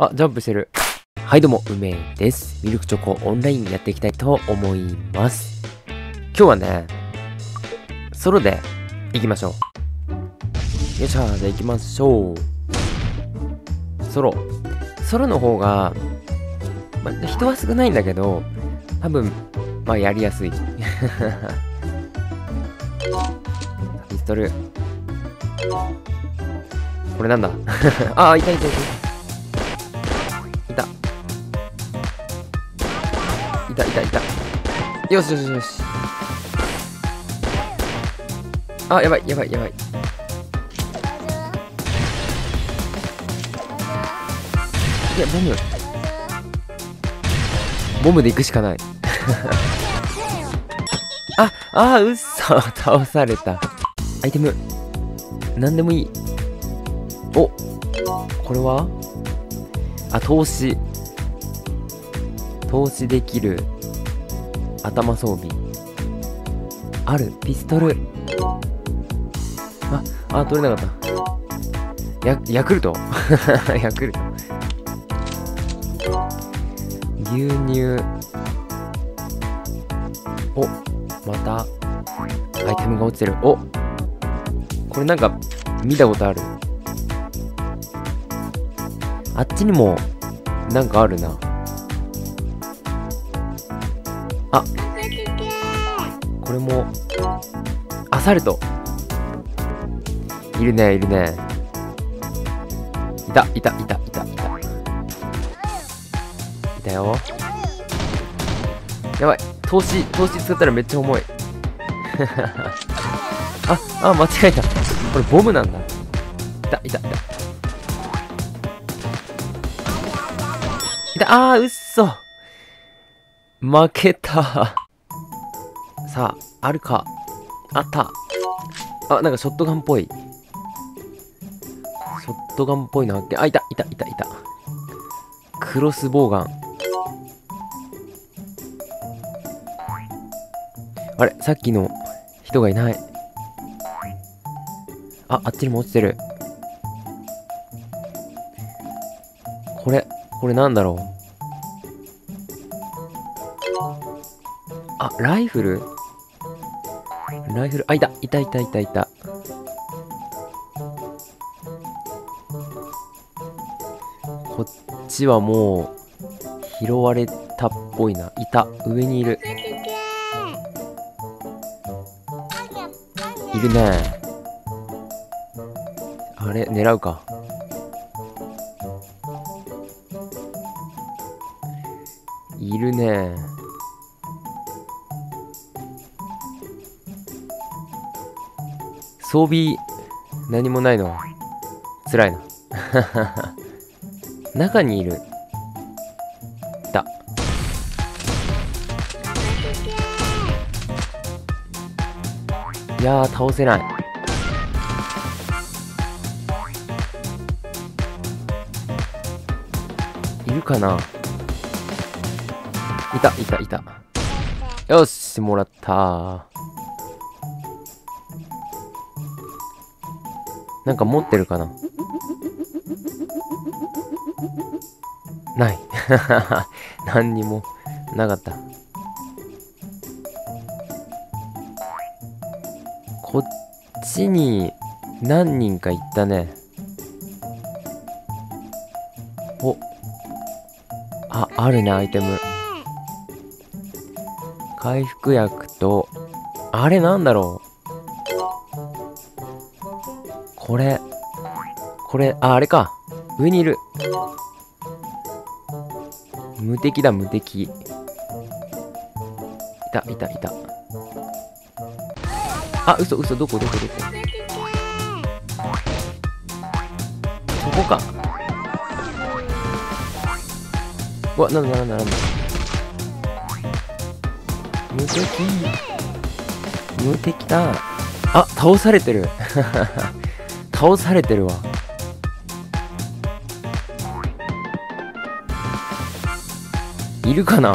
あ、ジャンプしてる。はい、どうも、梅です。ミルクチョコオンラインやっていきたいと思います。今日はね、ソロで行きましょう。よいしょ、じゃあ行きましょう。ソロ。ソロの方が、ま、人は少ないんだけど、多分、まあ、やりやすい。ピストル。これなんだ？あ あ、いたいたいた。よしよしよし。あ、やばいやばいやばい。いや、ボム。ボムで行くしかない。あ、あー、うっそ。倒された。アイテム。なんでもいい。おこれは？あ、投資。投資できる頭装備。ある。ピストル。あ、あ、取れなかった。ヤヤクルト？ヤクルト。牛乳。お、また、アイテムが落ちてる。おこれなんか、見たことある。あっちにも、なんかあるな。あ、これも、アサルト。いるね、いるね。いた、いた、いた、いた、いた。いたよ。やばい。投資、投資使ったらめっちゃ重い。あ、あ、間違えた。これボムなんだ。いた、いた、いた。いた、あー、うっそ。負けた。さあ、あるか。あった。あ、なんかショットガンっぽい。ショットガンっぽいの発見。あ、いた、いた、いた、いた。クロスボウガン。あれさっきの人がいない。あ、あっちにも落ちてる。これ、これなんだろうあ、ライフル？ライフル、あ、いた、いたいたいたいた。こっちはもう、拾われたっぽいな。いた、上にいる。いるね。あれ、狙うか。いるね。装備、何もないのは、辛いな。中にいる。いた。いやー、倒せない。いるかな？いた、いた、いた。よし、もらったなんか持ってるかな？ない。何にもなかった。こっちに何人か行ったね。お。あ、あるね、アイテム。回復薬と、あれなんだろう？これ、これ、あ、あれか。上にいる。無敵だ、無敵。いた、いた、いた。あ、嘘、嘘、どこ、どこ、どこ？そこか。うわ、なんだ、なんだ、なんだ。無敵。無敵だ。あ、倒されてる。倒されてるわ。いるかな？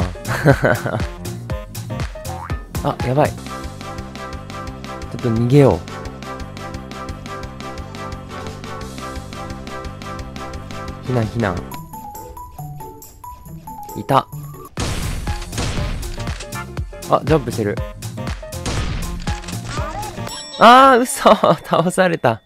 あ、やばい。ちょっと逃げよう。避難避難。いた。あ、ジャンプしてる。あー、嘘 倒された。